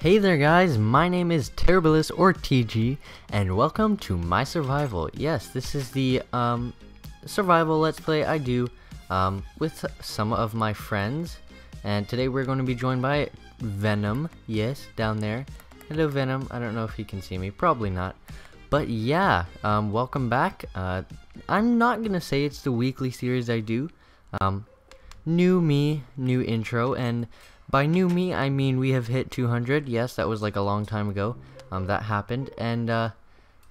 Hey there guys, my name is Terribilis or TG, and welcome to my survival. Yes, this is the um, survival let's play I do um, with some of my friends, and today we're going to be joined by Venom, yes, down there. Hello Venom, I don't know if you can see me, probably not. But yeah, um, welcome back. Uh, I'm not gonna say it's the weekly series I do. Um, new me, new intro, and by new me, I mean we have hit 200. Yes, that was like a long time ago. Um, that happened, and uh,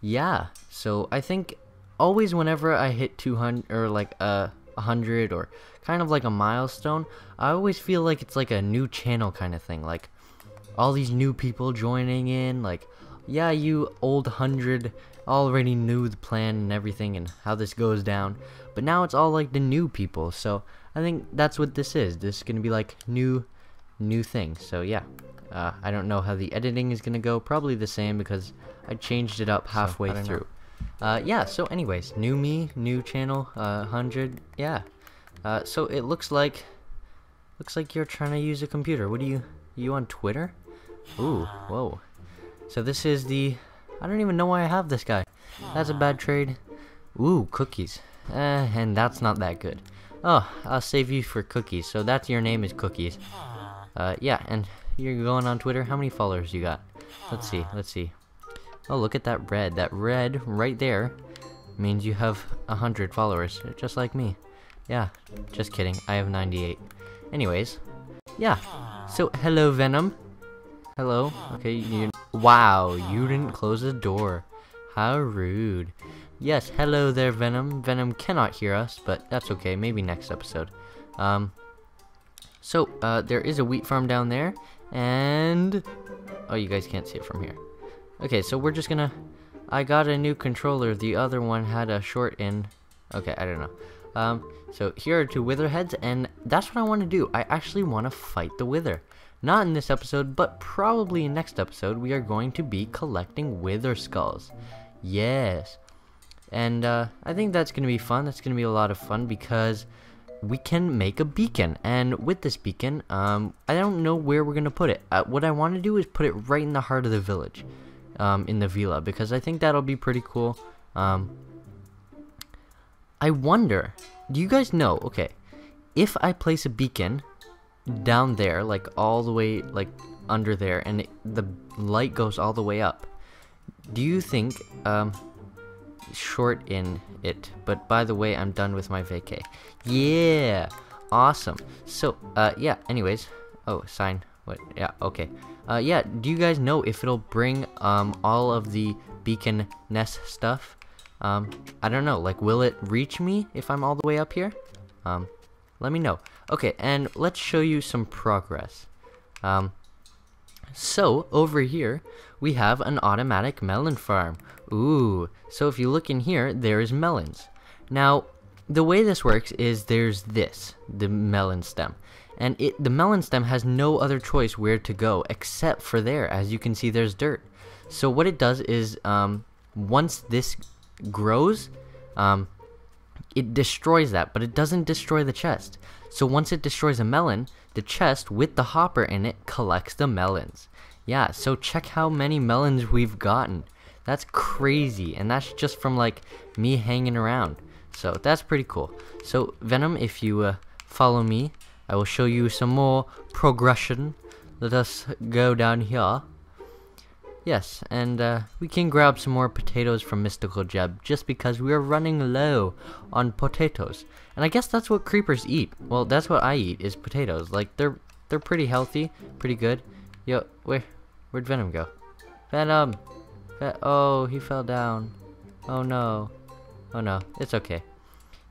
yeah. So I think always whenever I hit 200 or like a uh, 100 or kind of like a milestone, I always feel like it's like a new channel kind of thing. Like all these new people joining in. Like, yeah, you old hundred already knew the plan and everything and how this goes down, but now it's all like the new people. So I think that's what this is. This is gonna be like new new thing. So yeah, uh, I don't know how the editing is gonna go. Probably the same because I changed it up halfway so, through. Uh, yeah. So anyways, new me, new channel, uh, hundred. Yeah. Uh, so it looks like looks like you're trying to use a computer. What are you? You on Twitter? Ooh. Whoa. So this is the. I don't even know why I have this guy. That's a bad trade. Ooh, cookies. Eh, and that's not that good. Oh, I'll save you for cookies. So that's your name is cookies. Uh, yeah, and you're going on Twitter. How many followers you got? Let's see. Let's see. Oh, look at that red. That red right there means you have a hundred followers, just like me. Yeah, just kidding. I have 98. Anyways, yeah. So, hello, Venom. Hello. Okay, you. Wow, you didn't close the door. How rude. Yes, hello there, Venom. Venom cannot hear us, but that's okay. Maybe next episode. Um, so, uh, there is a wheat farm down there, and... Oh, you guys can't see it from here. Okay, so we're just gonna... I got a new controller. The other one had a short in. Okay, I don't know. Um, so here are two wither heads, and that's what I want to do. I actually want to fight the wither. Not in this episode, but probably in next episode, we are going to be collecting wither skulls. Yes. And uh, I think that's going to be fun. That's going to be a lot of fun because we can make a beacon. And with this beacon um, I don't know where we're gonna put it. Uh, what I want to do is put it right in the heart of the village um, in the villa because I think that'll be pretty cool. Um, I wonder do you guys know okay if I place a beacon down there like all the way like under there and it, the light goes all the way up do you think um, short in it. But by the way, I'm done with my vacay. Yeah, awesome. So, uh, yeah. Anyways, oh, sign. What? Yeah. Okay. Uh, yeah. Do you guys know if it'll bring um all of the beacon nest stuff? Um, I don't know. Like, will it reach me if I'm all the way up here? Um, let me know. Okay, and let's show you some progress. Um, so, over here, we have an automatic melon farm. Ooh, so if you look in here, there's melons. Now, the way this works is there's this, the melon stem. And it, the melon stem has no other choice where to go except for there. As you can see, there's dirt. So what it does is, um, once this grows, um, it destroys that, but it doesn't destroy the chest. So once it destroys a melon, the chest with the hopper in it collects the melons. Yeah, so check how many melons we've gotten. That's crazy, and that's just from like me hanging around. So that's pretty cool. So Venom, if you uh, follow me, I will show you some more progression. Let us go down here. Yes, and uh, we can grab some more potatoes from Mystical Jeb just because we are running low on potatoes. And I guess that's what creepers eat. Well, that's what I eat is potatoes. Like they're they're pretty healthy, pretty good. Yo, where where'd Venom go? Venom. Ve oh, he fell down. Oh no. Oh no, it's okay.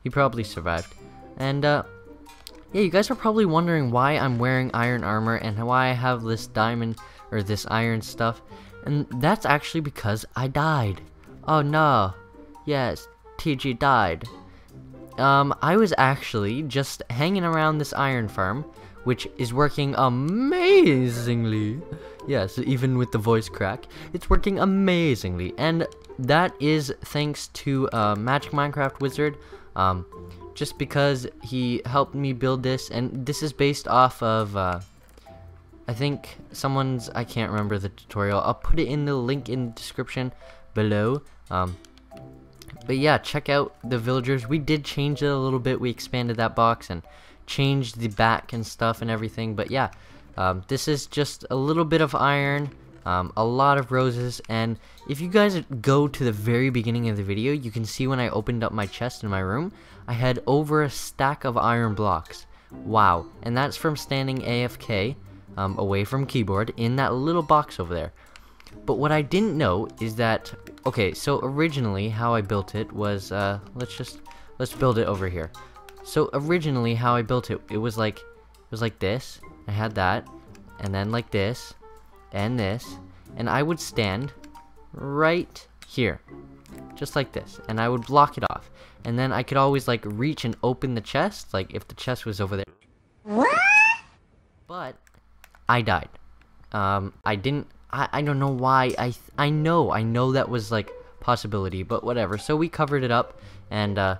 He probably survived. And uh yeah, you guys are probably wondering why I'm wearing iron armor and why I have this diamond or this iron stuff. And that's actually because I died. Oh no. Yes, TG died. Um, I was actually just hanging around this iron farm, which is working amazingly. Yes, even with the voice crack, it's working amazingly. And that is thanks to uh, Magic Minecraft Wizard. Um, just because he helped me build this, and this is based off of uh, I think someone's, I can't remember the tutorial. I'll put it in the link in the description below. Um, but yeah, check out the villagers. We did change it a little bit. We expanded that box and changed the back and stuff and everything. But yeah, um, this is just a little bit of iron, um, a lot of roses. And if you guys go to the very beginning of the video, you can see when I opened up my chest in my room, I had over a stack of iron blocks. Wow. And that's from standing AFK um, away from keyboard in that little box over there. But what I didn't know is that, okay, so originally how I built it was, uh, let's just, let's build it over here. So originally how I built it, it was like, it was like this, I had that, and then like this, and this, and I would stand right here, just like this, and I would block it off. And then I could always like reach and open the chest, like if the chest was over there. What? But I died. Um, I didn't. I I don't know why. I I know I know that was like possibility, but whatever. So we covered it up, and uh,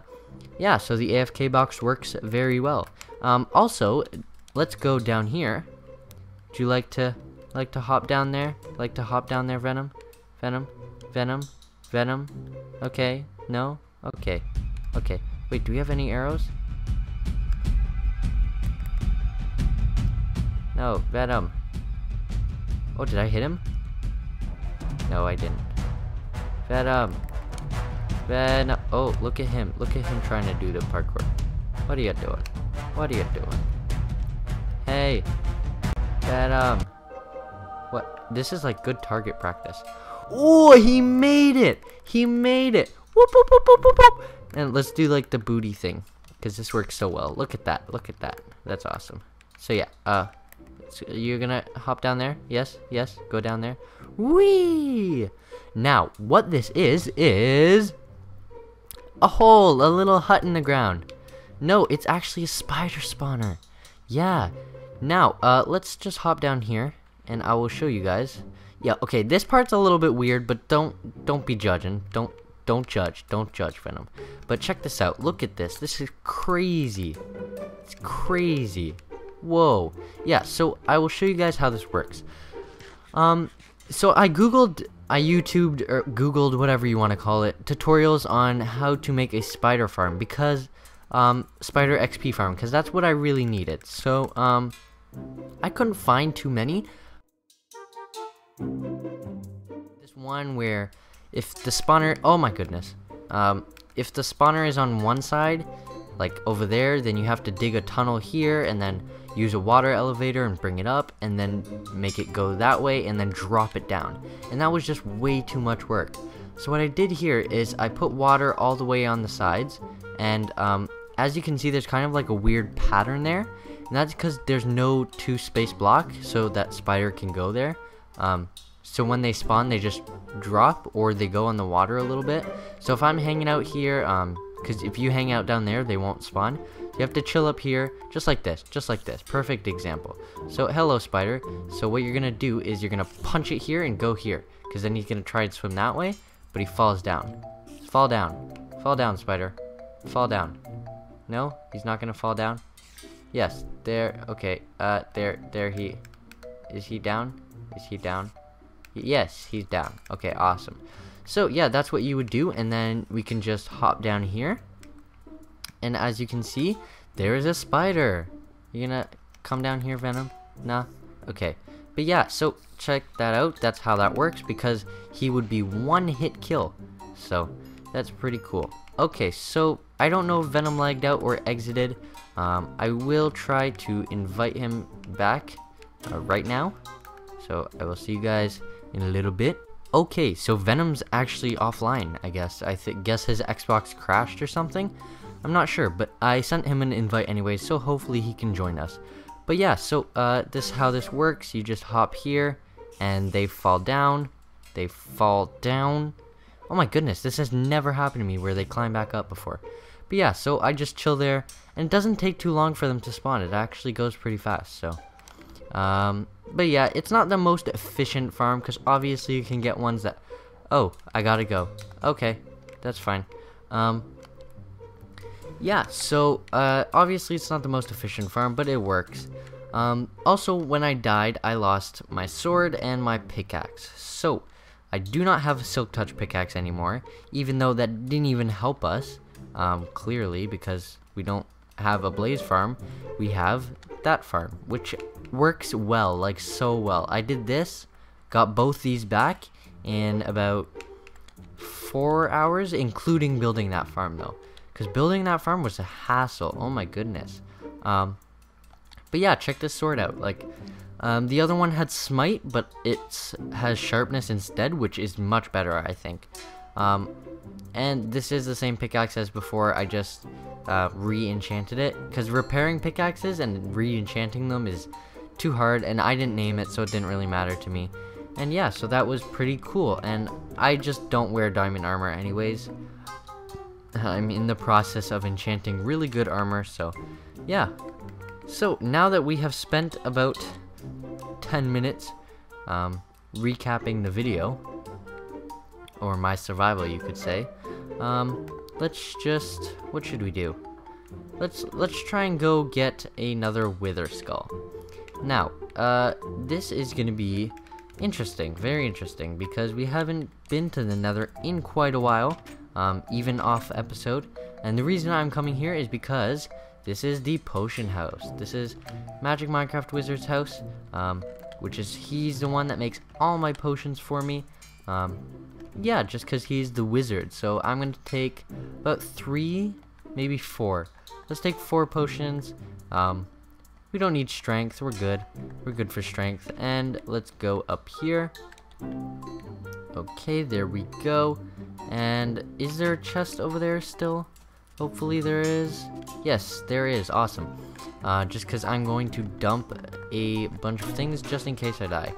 yeah. So the AFK box works very well. Um, also, let's go down here. Do you like to like to hop down there? Like to hop down there, Venom? Venom? Venom? Venom? Okay. No? Okay. Okay. Wait, do we have any arrows? No, Venom. Oh, did I hit him? No, I didn't. Venom. Venom. Oh, look at him. Look at him trying to do the parkour. What are you doing? What are you doing? Hey. Venom. What? This is like good target practice. Oh, he made it! He made it! Whoop, whoop, whoop, whoop, whoop, whoop. And let's do like the booty thing. Because this works so well. Look at that. Look at that. That's awesome. So yeah, uh, so you're gonna hop down there? Yes, yes, go down there. Whee! Now, what this is, is... A hole, a little hut in the ground. No, it's actually a spider spawner. Yeah. Now, uh, let's just hop down here, and I will show you guys. Yeah, okay, this part's a little bit weird, but don't don't be judging. Don't don't judge. Don't judge Venom. But check this out. Look at this. This is crazy. It's crazy. Whoa. Yeah, so I will show you guys how this works. Um, so I googled, I YouTubed, or googled, whatever you want to call it, tutorials on how to make a spider farm because, um, spider XP farm, because that's what I really needed. So, um, I couldn't find too many. This one where if the spawner, oh my goodness, um, if the spawner is on one side, like over there, then you have to dig a tunnel here and then use a water elevator and bring it up and then make it go that way and then drop it down. And that was just way too much work. So what I did here is I put water all the way on the sides and um, as you can see there's kind of like a weird pattern there and that's because there's no two space block so that spider can go there. Um, so when they spawn they just drop or they go on the water a little bit. So if I'm hanging out here, because um, if you hang out down there they won't spawn. You have to chill up here, just like this, just like this. Perfect example. So, hello, spider. So what you're going to do is you're going to punch it here and go here. Because then he's going to try and swim that way, but he falls down. Fall down. Fall down, spider. Fall down. No? He's not going to fall down? Yes. There. Okay. Uh, there. There he... Is he down? Is he down? Yes, he's down. Okay, awesome. So, yeah, that's what you would do, and then we can just hop down here and as you can see, there is a spider. You gonna come down here, Venom? Nah? Okay. But yeah, so check that out. That's how that works because he would be one hit kill. So that's pretty cool. Okay, so I don't know if Venom lagged out or exited. Um, I will try to invite him back uh, right now. So I will see you guys in a little bit. Okay, so Venom's actually offline, I guess. I guess his Xbox crashed or something. I'm not sure, but I sent him an invite anyway, so hopefully he can join us. But yeah, so uh, this is how this works. You just hop here, and they fall down. They fall down. Oh my goodness, this has never happened to me where they climb back up before. But yeah, so I just chill there, and it doesn't take too long for them to spawn. It actually goes pretty fast, so... Um, but yeah, it's not the most efficient farm, because obviously you can get ones that... Oh, I gotta go. Okay, that's fine. Um, yeah, so uh, obviously it's not the most efficient farm, but it works. Um, also, when I died, I lost my sword and my pickaxe. So, I do not have a Silk Touch pickaxe anymore, even though that didn't even help us, um, clearly, because we don't have a blaze farm. We have that farm, which works well, like so well. I did this, got both these back in about four hours, including building that farm, though. Because building that farm was a hassle. Oh my goodness. Um, but yeah, check this sword out. Like, um, the other one had smite, but it has sharpness instead, which is much better, I think. Um, and this is the same pickaxe as before, I just uh, re-enchanted it. Because repairing pickaxes and re-enchanting them is too hard, and I didn't name it, so it didn't really matter to me. And yeah, so that was pretty cool, and I just don't wear diamond armor anyways. I'm in the process of enchanting really good armor, so yeah. So now that we have spent about 10 minutes um, recapping the video, or my survival you could say, um, let's just, what should we do? Let's, let's try and go get another wither skull. Now, uh, this is gonna be interesting, very interesting, because we haven't been to the nether in quite a while, um, even off episode, and the reason I'm coming here is because this is the potion house. This is Magic Minecraft Wizard's house, um, which is, he's the one that makes all my potions for me, um, yeah, just because he's the wizard, so I'm going to take about three, maybe four. Let's take four potions, um, we don't need strength. We're good. We're good for strength. And let's go up here. Okay, there we go. And is there a chest over there still? Hopefully there is. Yes, there is. Awesome. Uh, just because I'm going to dump a bunch of things just in case I die.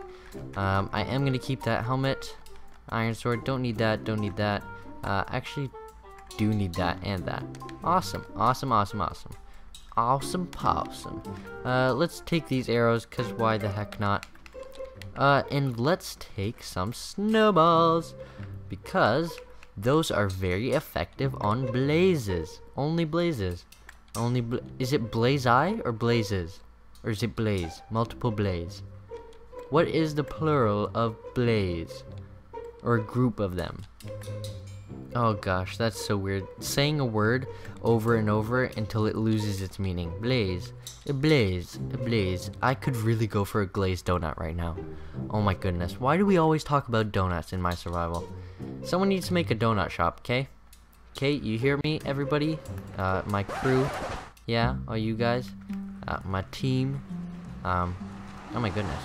Um, I am going to keep that helmet. Iron sword. Don't need that. Don't need that. Uh, actually, do need that and that. Awesome. Awesome, awesome, awesome. Awesome possum. Uh, let's take these arrows, because why the heck not? Uh, and let's take some snowballs, because those are very effective on blazes. Only blazes. Only bla is it blaze eye or blazes? Or is it blaze? Multiple blaze. What is the plural of blaze? Or a group of them? Oh gosh, that's so weird. Saying a word over and over until it loses its meaning. Blaze. A blaze. A blaze. I could really go for a glazed donut right now. Oh my goodness. Why do we always talk about donuts in my survival? Someone needs to make a donut shop, okay? Okay, you hear me, everybody? Uh, my crew. Yeah, all you guys. Uh, my team. Um, oh my goodness.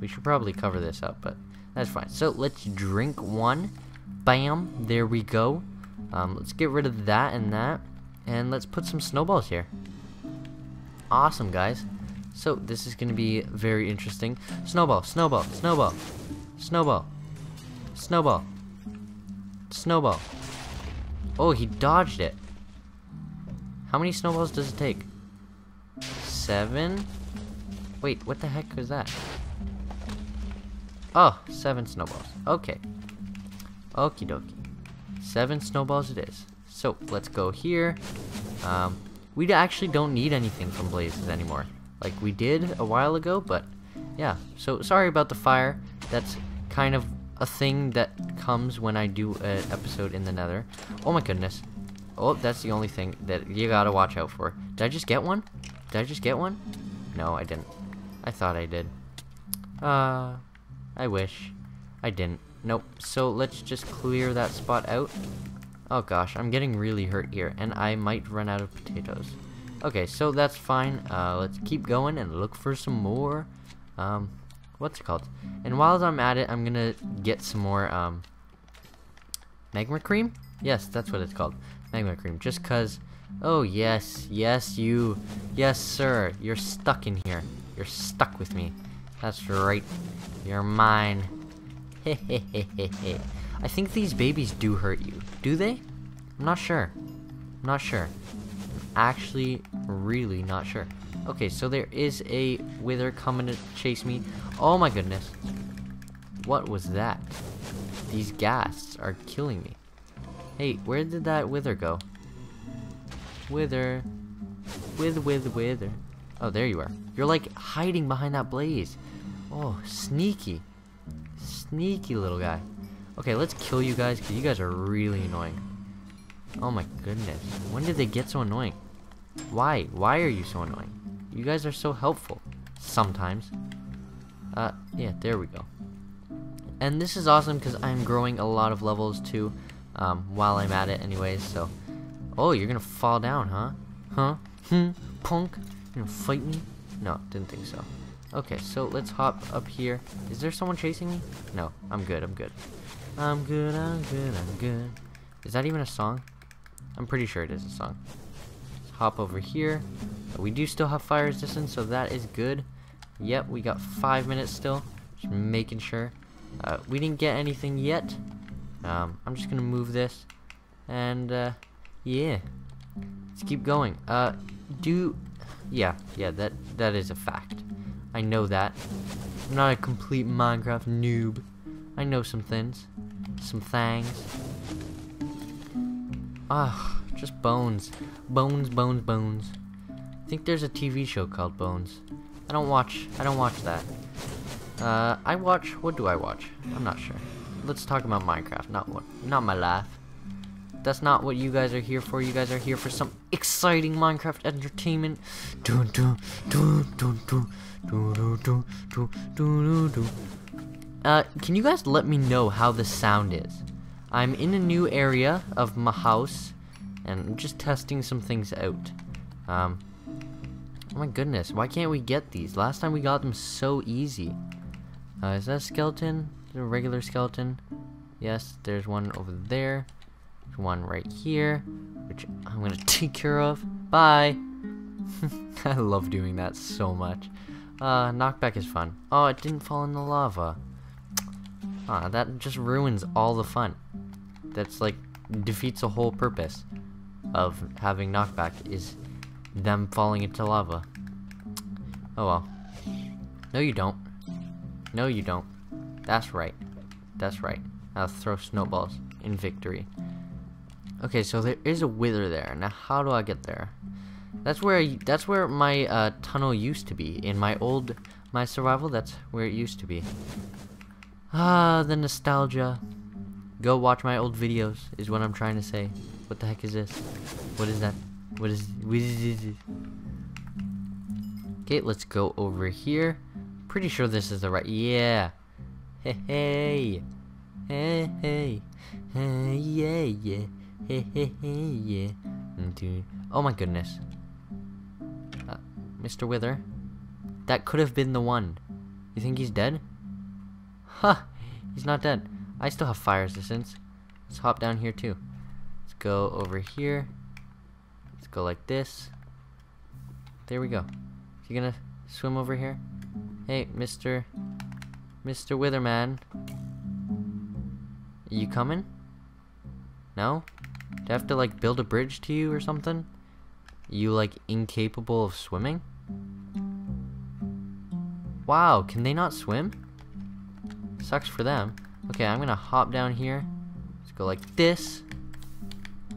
We should probably cover this up, but that's fine. So, let's drink one. Bam, there we go. Um, let's get rid of that and that. And let's put some snowballs here. Awesome, guys. So, this is going to be very interesting. Snowball, snowball, snowball, snowball, snowball, snowball. Oh, he dodged it. How many snowballs does it take? Seven? Wait, what the heck was that? Oh, seven snowballs. Okay. Okie dokie. Seven snowballs it is. So, let's go here. Um, we actually don't need anything from blazes anymore. Like we did a while ago, but yeah. So, sorry about the fire. That's kind of a thing that comes when I do an episode in the nether. Oh my goodness. Oh, that's the only thing that you gotta watch out for. Did I just get one? Did I just get one? No, I didn't. I thought I did. Uh, I wish. I didn't. Nope. So let's just clear that spot out. Oh gosh, I'm getting really hurt here, and I might run out of potatoes. Okay, so that's fine. Uh, let's keep going and look for some more, um, what's it called? And while I'm at it, I'm gonna get some more, um, magma cream? Yes, that's what it's called. Magma cream. Just cause, oh yes, yes you, yes sir, you're stuck in here. You're stuck with me. That's right. You're mine. I think these babies do hurt you. Do they? I'm not sure. I'm not sure. I'm actually really not sure. Okay, so there is a wither coming to chase me. Oh my goodness. What was that? These ghasts are killing me. Hey, where did that wither go? Wither. With, with, wither. Oh, there you are. You're like hiding behind that blaze. Oh, sneaky. Sneaky little guy. Okay, let's kill you guys because you guys are really annoying. Oh my goodness. When did they get so annoying? Why? Why are you so annoying? You guys are so helpful. Sometimes. Uh, yeah, there we go. And this is awesome because I'm growing a lot of levels too, um, while I'm at it anyways, so. Oh, you're gonna fall down, huh? Huh? Hmm? Punk? You gonna fight me? No, didn't think so. Okay, so let's hop up here. Is there someone chasing me? No, I'm good, I'm good. I'm good, I'm good, I'm good. Is that even a song? I'm pretty sure it is a song. Let's hop over here. We do still have fire resistance, so that is good. Yep, we got five minutes still. Just making sure. Uh, we didn't get anything yet. Um, I'm just gonna move this. And, uh, yeah. Let's keep going. Uh, do... Yeah, yeah, that that is a fact. I know that. I'm not a complete Minecraft noob. I know some things. Some things. Ah, just bones. Bones, bones, bones. I think there's a TV show called Bones. I don't watch, I don't watch that. Uh, I watch, what do I watch? I'm not sure. Let's talk about Minecraft, not what, not my life. That's not what you guys are here for. You guys are here for some exciting Minecraft entertainment. Dun, dun, dun, dun, dun, Uh, can you guys let me know how the sound is? I'm in a new area of my house, and I'm just testing some things out. Um, oh my goodness, why can't we get these? Last time we got them so easy. Uh, is that a skeleton? Is a regular skeleton? Yes, there's one over there. There's one right here, which I'm gonna take care of. Bye! I love doing that so much. Uh, knockback is fun. Oh, it didn't fall in the lava. Ah, that just ruins all the fun. That's like, defeats the whole purpose of having knockback is them falling into lava. Oh well. No you don't. No you don't. That's right. That's right. I'll throw snowballs in victory. Okay, so there is a wither there. Now, how do I get there? That's where I, that's where my uh, tunnel used to be. In my old my survival, that's where it used to be. Ah, the nostalgia. Go watch my old videos is what I'm trying to say. What the heck is this? What is that? What is what is? Okay, let's go over here. Pretty sure this is the right. Yeah. Hey hey. Hey hey. Hey yeah yeah. Hey, hey, hey, yeah. Dude. Oh my goodness. Mr. Wither. That could have been the one. You think he's dead? Huh. He's not dead. I still have fire resistance. Let's hop down here too. Let's go over here. Let's go like this. There we go. He gonna swim over here? Hey, Mr. Mr. Witherman. You coming? No? Do I have to like build a bridge to you or something? You like incapable of swimming? Wow, can they not swim? Sucks for them. Okay, I'm gonna hop down here. Let's go like this.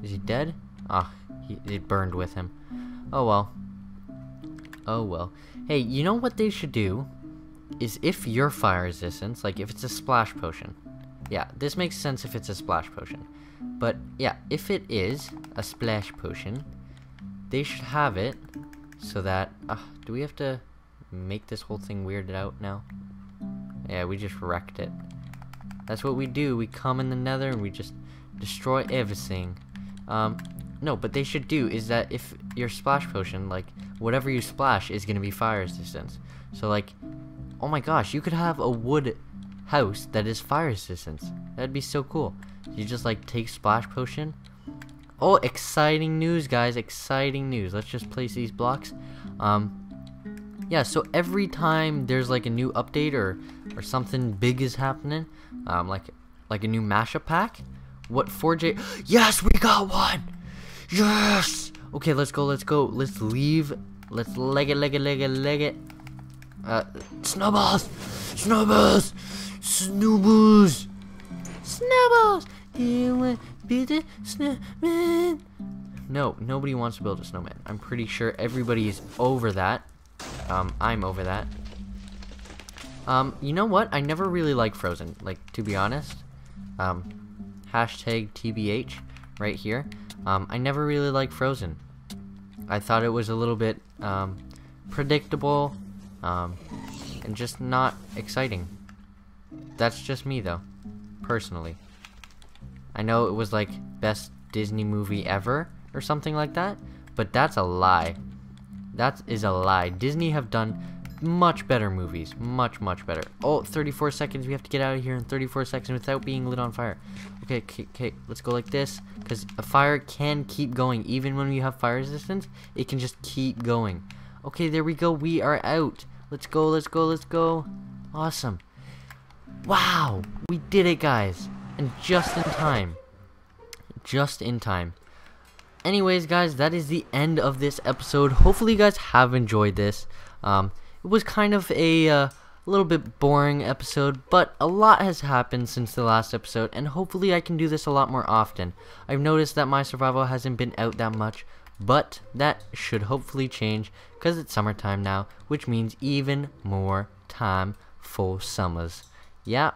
Is he dead? Ah, oh, he, it burned with him. Oh well. Oh well. Hey, you know what they should do? Is if you're fire resistance, like if it's a splash potion. Yeah, this makes sense if it's a splash potion. But yeah, if it is a splash potion, they should have it so that... Uh, do we have to make this whole thing weirded out now? Yeah, we just wrecked it. That's what we do. We come in the nether and we just destroy everything. Um, no, but they should do is that if your splash potion, like, whatever you splash is going to be fire resistance. So, like, oh my gosh, you could have a wood house that is fire resistance. That'd be so cool. You just like take splash potion. Oh, exciting news, guys! Exciting news. Let's just place these blocks. Um, yeah. So every time there's like a new update or or something big is happening, um, like like a new mashup pack, what 4J? Yes, we got one. Yes. Okay, let's go. Let's go. Let's leave. Let's leg it, leg it, leg it, leg it. Uh, snowballs, snowballs, snowballs, snowballs. Build a snowman? No, nobody wants to build a snowman. I'm pretty sure everybody is over that. Um, I'm over that. Um, you know what? I never really liked Frozen, like, to be honest. Um, hashtag TBH right here. Um, I never really liked Frozen. I thought it was a little bit, um, predictable, um, and just not exciting. That's just me, though, personally. I know it was, like, best Disney movie ever, or something like that, but that's a lie. That is a lie. Disney have done much better movies. Much, much better. Oh, 34 seconds. We have to get out of here in 34 seconds without being lit on fire. Okay, okay, okay. Let's go like this. Because a fire can keep going. Even when you have fire resistance, it can just keep going. Okay, there we go. We are out. Let's go, let's go, let's go. Awesome. Wow. We did it, guys. And just in time. Just in time. Anyways, guys, that is the end of this episode. Hopefully, you guys have enjoyed this. Um, it was kind of a uh, little bit boring episode, but a lot has happened since the last episode, and hopefully I can do this a lot more often. I've noticed that my survival hasn't been out that much, but that should hopefully change because it's summertime now, which means even more time for summers. Yeah.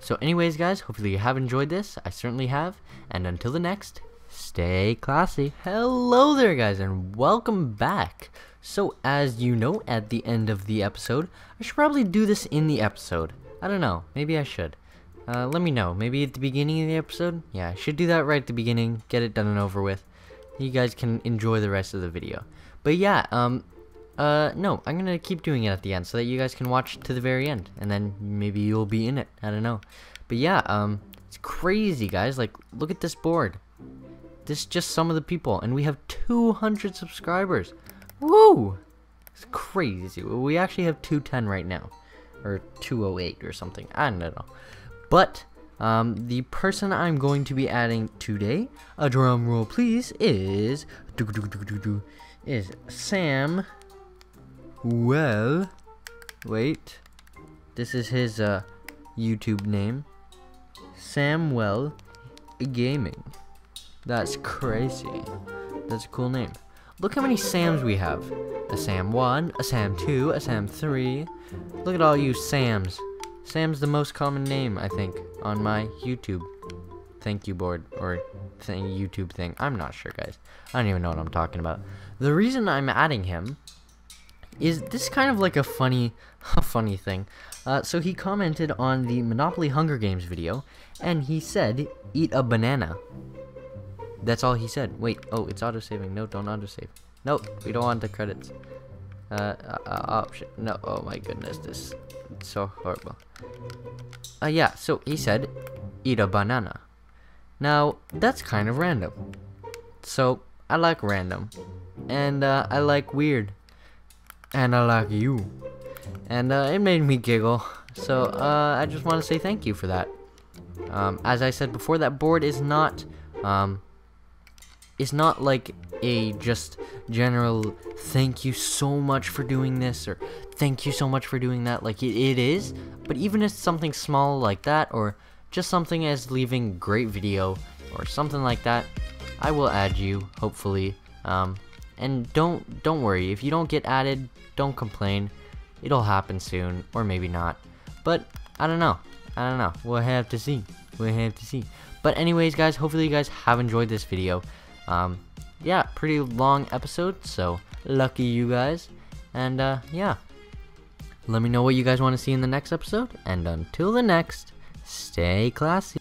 So anyways, guys, hopefully you have enjoyed this. I certainly have. And until the next, stay classy. Hello there, guys, and welcome back. So, as you know, at the end of the episode, I should probably do this in the episode. I don't know, maybe I should. Uh, let me know, maybe at the beginning of the episode? Yeah, I should do that right at the beginning, get it done and over with. You guys can enjoy the rest of the video. But yeah, um, uh, no, I'm gonna keep doing it at the end so that you guys can watch to the very end. And then maybe you'll be in it, I don't know. But yeah, um, it's crazy, guys. Like, look at this board. This is just some of the people, and we have 200 subscribers. Woo! It's crazy. We actually have 210 right now. Or 208 or something. I don't know. But, um, the person I'm going to be adding today, a drum roll please, is... Is Sam... Well... Wait. This is his, uh, YouTube name. Samwell Gaming. That's crazy. That's a cool name. Look how many Sams we have. A Sam 1, a Sam 2, a Sam 3. Look at all you Sams. Sam's the most common name, I think, on my YouTube thank you board or thing YouTube thing. I'm not sure, guys. I don't even know what I'm talking about. The reason I'm adding him is this kind of like a funny, a funny thing. Uh, so he commented on the Monopoly Hunger Games video, and he said, "Eat a banana." That's all he said. Wait, oh, it's auto-saving. No, don't auto-save. Nope, we don't want the credits. Uh, uh, option. No, oh my goodness, this is so horrible. Uh, yeah, so he said, eat a banana. Now, that's kind of random. So, I like random. And, uh, I like weird. And I like you. And, uh, it made me giggle. So, uh, I just want to say thank you for that. Um, as I said before, that board is not, um, it's not like a just general thank you so much for doing this or thank you so much for doing that like it, it is but even if something small like that or just something as leaving great video or something like that I will add you hopefully um, and don't don't worry if you don't get added don't complain. It'll happen soon or maybe not. But I don't know. I don't know. We'll have to see. We'll have to see. But anyways guys hopefully you guys have enjoyed this video. Um, yeah, pretty long episode, so lucky you guys. And uh, yeah, let me know what you guys want to see in the next episode. And until the next, stay classy.